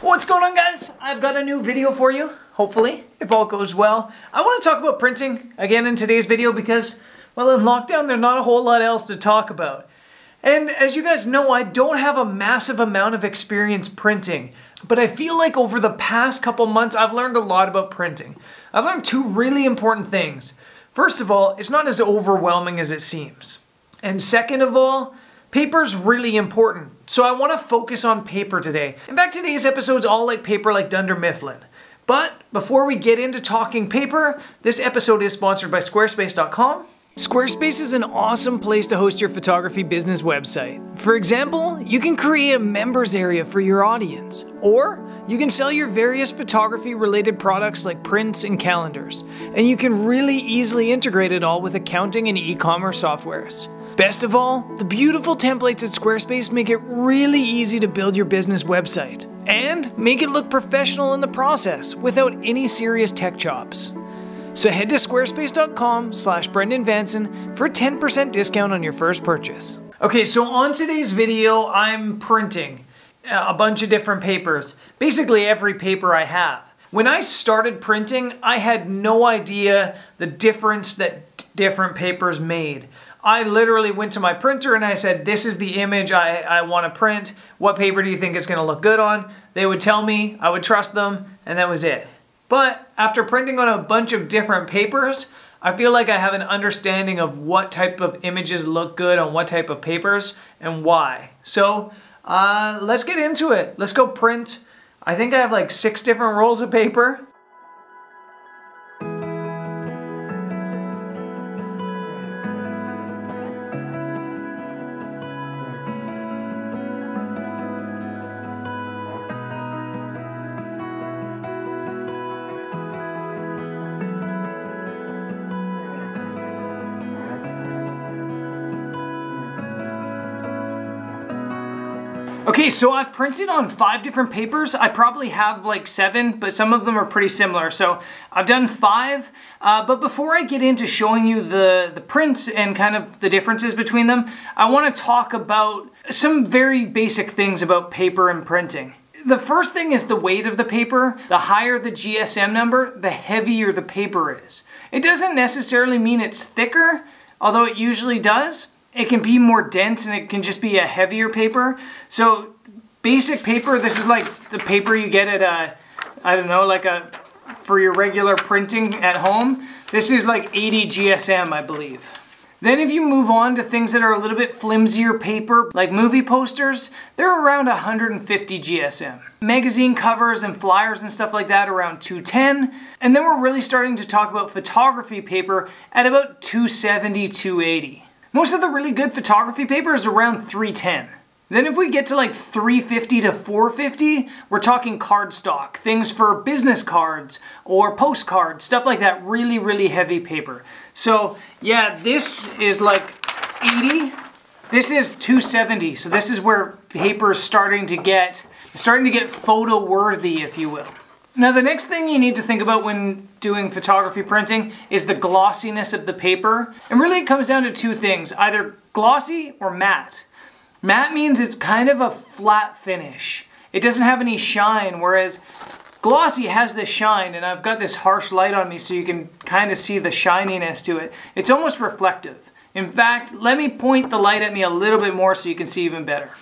What's going on guys? I've got a new video for you, hopefully, if all goes well. I want to talk about printing again in today's video because, well in lockdown there's not a whole lot else to talk about. And as you guys know, I don't have a massive amount of experience printing, but I feel like over the past couple months I've learned a lot about printing. I've learned two really important things. First of all, it's not as overwhelming as it seems. And second of all, Paper's really important, so I want to focus on paper today. In fact, today's episode's all like paper like Dunder Mifflin. But before we get into talking paper, this episode is sponsored by Squarespace.com. Squarespace is an awesome place to host your photography business website. For example, you can create a members area for your audience, or you can sell your various photography related products like prints and calendars, and you can really easily integrate it all with accounting and e commerce softwares. Best of all, the beautiful templates at Squarespace make it really easy to build your business website and make it look professional in the process without any serious tech chops. So head to squarespace.com slash Brendan van Son for a 10% discount on your first purchase. Okay, so on today's video, I'm printing a bunch of different papers, basically every paper I have. When I started printing, I had no idea the difference that different papers made. I literally went to my printer and I said, this is the image I, I want to print. What paper do you think is going to look good on? They would tell me, I would trust them, and that was it. But after printing on a bunch of different papers, I feel like I have an understanding of what type of images look good on what type of papers and why. So uh, let's get into it. Let's go print. I think I have like six different rolls of paper. Okay, so I've printed on five different papers. I probably have like seven, but some of them are pretty similar. So I've done five, uh, but before I get into showing you the, the prints and kind of the differences between them, I wanna talk about some very basic things about paper and printing. The first thing is the weight of the paper. The higher the GSM number, the heavier the paper is. It doesn't necessarily mean it's thicker, although it usually does it can be more dense and it can just be a heavier paper. So basic paper, this is like the paper you get at a, I don't know, like a, for your regular printing at home. This is like 80 GSM, I believe. Then if you move on to things that are a little bit flimsier paper, like movie posters, they're around 150 GSM. Magazine covers and flyers and stuff like that around 210. And then we're really starting to talk about photography paper at about 270, 280. Most of the really good photography paper is around 310. Then if we get to like 350 to 450, we're talking cardstock, things for business cards or postcards, stuff like that, really, really heavy paper. So yeah, this is like 80, this is 270, so this is where paper is starting to get, starting to get photo worthy, if you will. Now the next thing you need to think about when doing photography printing is the glossiness of the paper. And really it comes down to two things, either glossy or matte. Matte means it's kind of a flat finish. It doesn't have any shine, whereas glossy has the shine, and I've got this harsh light on me so you can kind of see the shininess to it. It's almost reflective. In fact, let me point the light at me a little bit more so you can see even better.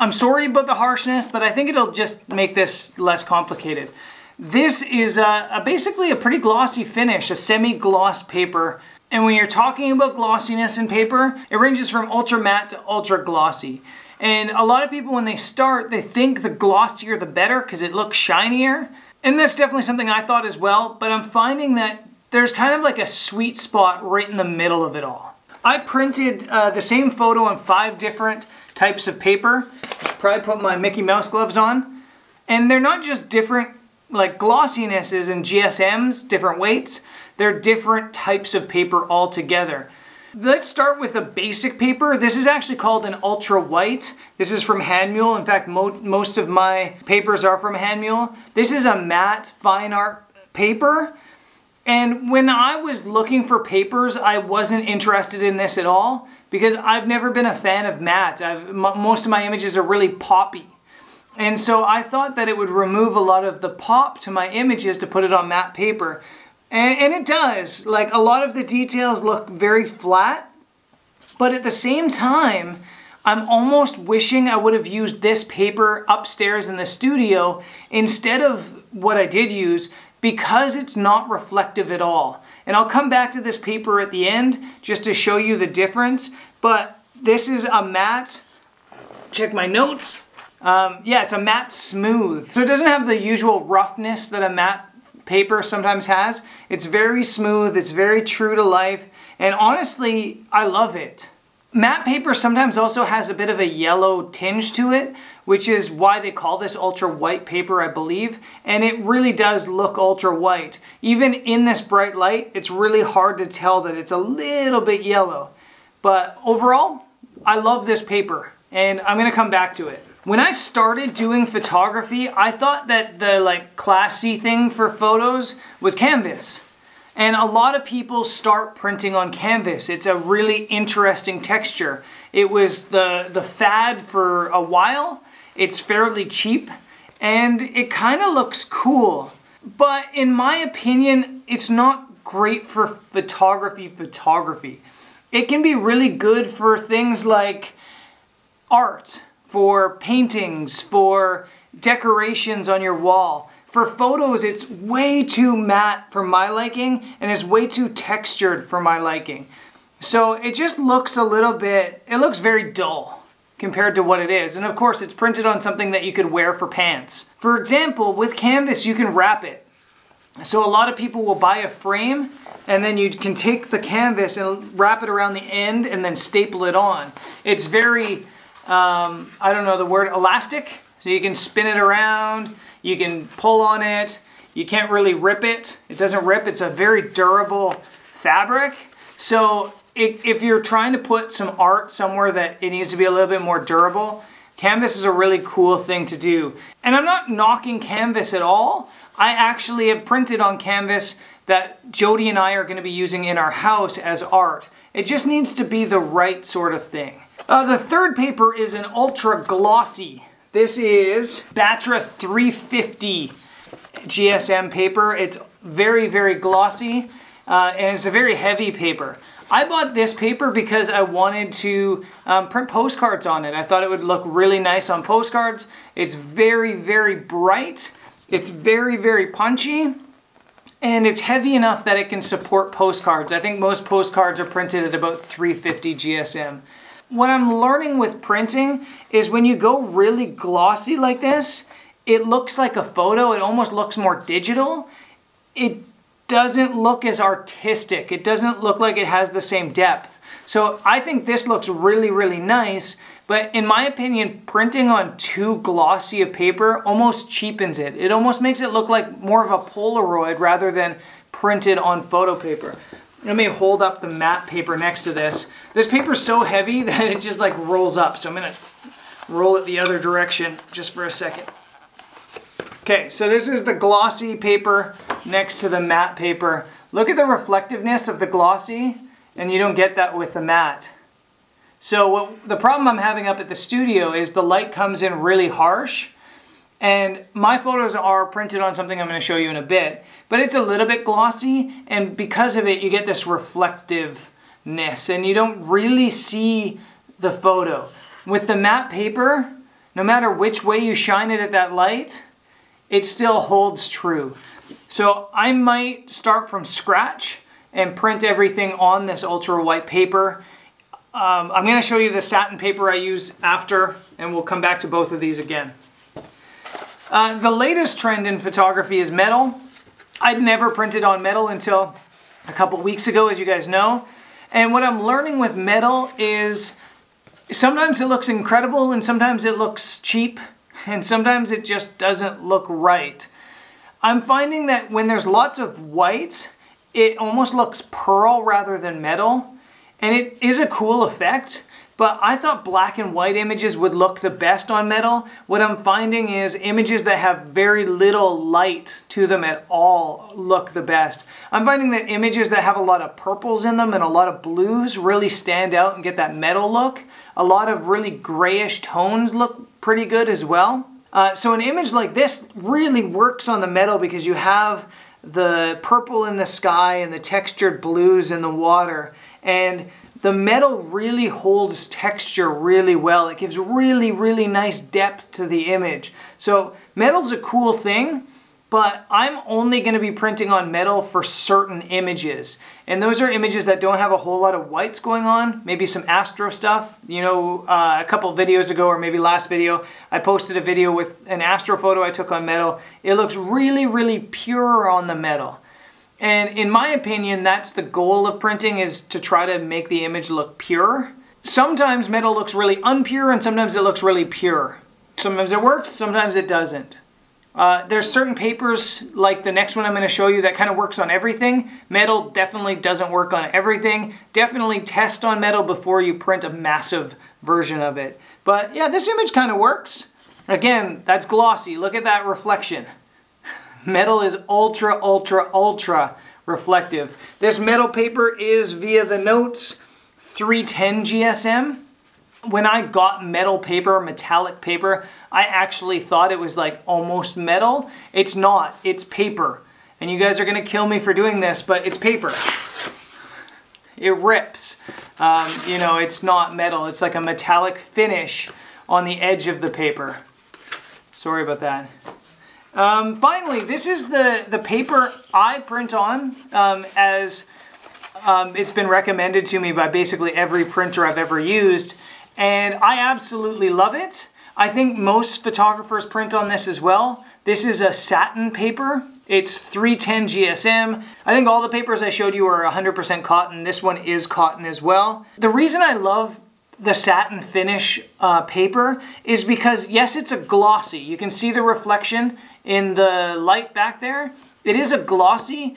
I'm sorry about the harshness, but I think it'll just make this less complicated. This is a, a basically a pretty glossy finish, a semi-gloss paper. And when you're talking about glossiness in paper, it ranges from ultra matte to ultra glossy. And a lot of people, when they start, they think the glossier the better because it looks shinier. And that's definitely something I thought as well, but I'm finding that there's kind of like a sweet spot right in the middle of it all. I printed uh, the same photo on five different types of paper. Probably put my Mickey Mouse gloves on. And they're not just different like glossinesses and GSMs, different weights. They're different types of paper altogether. Let's start with a basic paper. This is actually called an ultra white. This is from Hahnemühle. In fact, mo most of my papers are from Hahnemühle. This is a matte fine art paper. And when I was looking for papers, I wasn't interested in this at all because I've never been a fan of matte. most of my images are really poppy. And so I thought that it would remove a lot of the pop to my images to put it on matte paper. And, and it does. Like a lot of the details look very flat, but at the same time, I'm almost wishing I would have used this paper upstairs in the studio instead of what I did use because it's not reflective at all. And I'll come back to this paper at the end just to show you the difference, but this is a matte, check my notes, um, yeah, it's a matte smooth. So it doesn't have the usual roughness that a matte paper sometimes has. It's very smooth, it's very true to life, and honestly, I love it. Matte paper sometimes also has a bit of a yellow tinge to it, which is why they call this ultra white paper, I believe. And it really does look ultra white. Even in this bright light, it's really hard to tell that it's a little bit yellow. But overall, I love this paper and I'm gonna come back to it. When I started doing photography, I thought that the like classy thing for photos was canvas. And a lot of people start printing on canvas. It's a really interesting texture. It was the, the fad for a while. It's fairly cheap and it kind of looks cool. But in my opinion, it's not great for photography photography. It can be really good for things like art, for paintings, for decorations on your wall. For photos, it's way too matte for my liking and it's way too textured for my liking. So it just looks a little bit, it looks very dull compared to what it is. And of course, it's printed on something that you could wear for pants. For example, with canvas, you can wrap it. So a lot of people will buy a frame and then you can take the canvas and wrap it around the end and then staple it on. It's very, um, I don't know the word, elastic. So you can spin it around you can pull on it. You can't really rip it. It doesn't rip. It's a very durable fabric. So if you're trying to put some art somewhere that it needs to be a little bit more durable, canvas is a really cool thing to do. And I'm not knocking canvas at all. I actually have printed on canvas that Jody and I are going to be using in our house as art. It just needs to be the right sort of thing. Uh, the third paper is an ultra glossy this is Baryta 350 GSM paper. It's very, very glossy uh, and it's a very heavy paper. I bought this paper because I wanted to um, print postcards on it. I thought it would look really nice on postcards. It's very, very bright. It's very, very punchy. And it's heavy enough that it can support postcards. I think most postcards are printed at about 350 GSM what I'm learning with printing is when you go really glossy like this, it looks like a photo. It almost looks more digital. It doesn't look as artistic. It doesn't look like it has the same depth. So I think this looks really, really nice, but in my opinion, printing on too glossy a paper almost cheapens it. It almost makes it look like more of a Polaroid rather than printed on photo paper. Let me hold up the matte paper next to this. This paper is so heavy that it just like rolls up. So I'm gonna roll it the other direction just for a second. Okay, so this is the glossy paper next to the matte paper. Look at the reflectiveness of the glossy, and you don't get that with the matte. So what, the problem I'm having up at the studio is the light comes in really harsh, and my photos are printed on something I'm going to show you in a bit, but it's a little bit glossy, and because of it, you get this reflectiveness, and you don't really see the photo. With the matte paper, no matter which way you shine it at that light, it still holds true. So I might start from scratch and print everything on this ultra white paper. Um, I'm going to show you the satin paper I use after, and we'll come back to both of these again. Uh, the latest trend in photography is metal. I'd never printed on metal until a couple weeks ago, as you guys know. And what I'm learning with metal is sometimes it looks incredible and sometimes it looks cheap and sometimes it just doesn't look right. I'm finding that when there's lots of white, it almost looks pearl rather than metal. And it is a cool effect, but I thought black and white images would look the best on metal. What I'm finding is images that have very little light to them at all look the best. I'm finding that images that have a lot of purples in them and a lot of blues really stand out and get that metal look. A lot of really grayish tones look pretty good as well. Uh, so an image like this really works on the metal because you have the purple in the sky and the textured blues in the water. And the metal really holds texture really well. It gives really, really nice depth to the image. So metal's a cool thing, but I'm only going to be printing on metal for certain images. And those are images that don't have a whole lot of whites going on, maybe some astro stuff. You know, uh, a couple videos ago or maybe last video, I posted a video with an astro photo I took on metal. It looks really, really pure on the metal. And in my opinion, that's the goal of printing is to try to make the image look pure. Sometimes metal looks really unpure and sometimes it looks really pure. Sometimes it works, sometimes it doesn't. Uh, there's certain papers, like the next one I'm going to show you, that kind of works on everything. Metal definitely doesn't work on everything. Definitely test on metal before you print a massive version of it. But yeah, this image kind of works. Again, that's glossy. Look at that reflection. Metal is ultra, ultra, ultra reflective. This metal paper is via the Notes 310 GSM. When I got metal paper, metallic paper, I actually thought it was like almost metal. It's not, it's paper. And you guys are gonna kill me for doing this, but it's paper. It rips. Um, you know, it's not metal. It's like a metallic finish on the edge of the paper. Sorry about that. Um, finally, this is the, the paper I print on um, as um, it's been recommended to me by basically every printer I've ever used. And I absolutely love it. I think most photographers print on this as well. This is a satin paper. It's 310 GSM. I think all the papers I showed you are 100% cotton. This one is cotton as well. The reason I love the satin finish uh, paper is because yes it's a glossy. You can see the reflection in the light back there. It is a glossy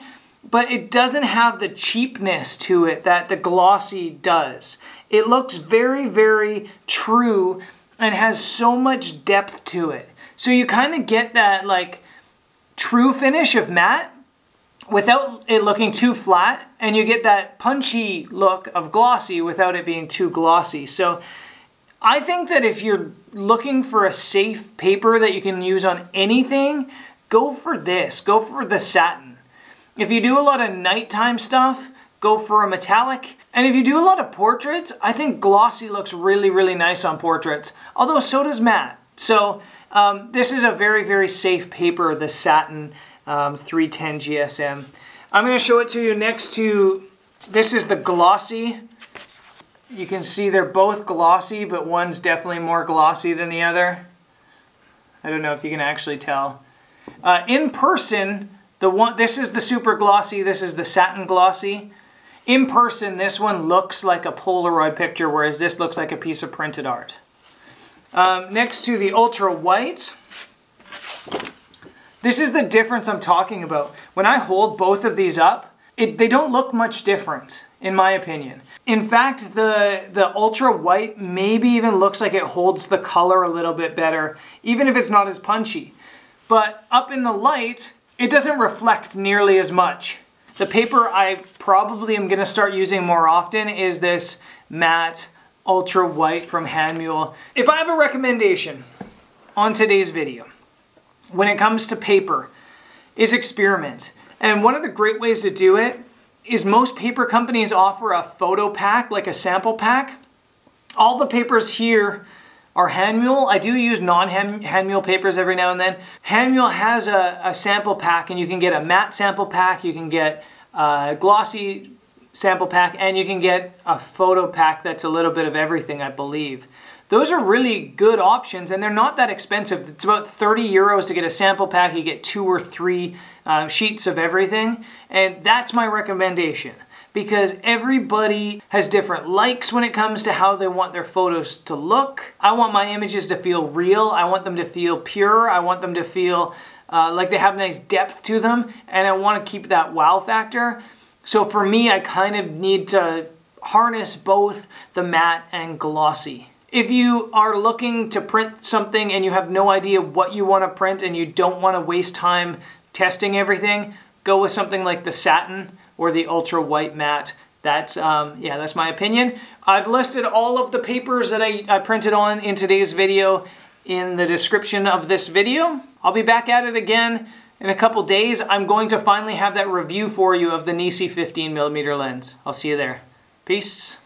but it doesn't have the cheapness to it that the glossy does. It looks very very true and has so much depth to it. So you kind of get that like true finish of matte without it looking too flat and you get that punchy look of glossy without it being too glossy. So I think that if you're looking for a safe paper that you can use on anything, go for this. Go for the satin. If you do a lot of nighttime stuff, go for a metallic. And if you do a lot of portraits, I think glossy looks really, really nice on portraits. Although so does matte. So um, this is a very, very safe paper, the satin um, 310 GSM. I'm going to show it to you next to, this is the glossy. You can see they're both glossy, but one's definitely more glossy than the other. I don't know if you can actually tell. Uh, in person, the one this is the super glossy, this is the satin glossy. In person, this one looks like a Polaroid picture, whereas this looks like a piece of printed art. Um, next to the ultra white, this is the difference I'm talking about. When I hold both of these up, it, they don't look much different, in my opinion. In fact, the, the ultra white maybe even looks like it holds the color a little bit better, even if it's not as punchy. But up in the light, it doesn't reflect nearly as much. The paper I probably am gonna start using more often is this matte ultra white from Hahnemühle. If I have a recommendation on today's video, when it comes to paper is experiment. And one of the great ways to do it is most paper companies offer a photo pack, like a sample pack. All the papers here are Hahnemühle. I do use non-Hahnemühle papers every now and then. Hahnemühle has a, a, sample pack and you can get a matte sample pack, you can get a glossy sample pack, and you can get a photo pack that's a little bit of everything, I believe. Those are really good options and they're not that expensive. It's about 30 euros to get a sample pack. You get two or three uh, sheets of everything. And that's my recommendation because everybody has different likes when it comes to how they want their photos to look. I want my images to feel real. I want them to feel pure. I want them to feel uh, like they have nice depth to them. And I want to keep that wow factor. So for me, I kind of need to harness both the matte and glossy. If you are looking to print something and you have no idea what you want to print and you don't want to waste time testing everything, go with something like the satin or the ultra white matte. That's, um, yeah, that's my opinion. I've listed all of the papers that I, I printed on in today's video in the description of this video. I'll be back at it again in a couple days. I'm going to finally have that review for you of the Nisi 15 millimeter lens. I'll see you there. Peace.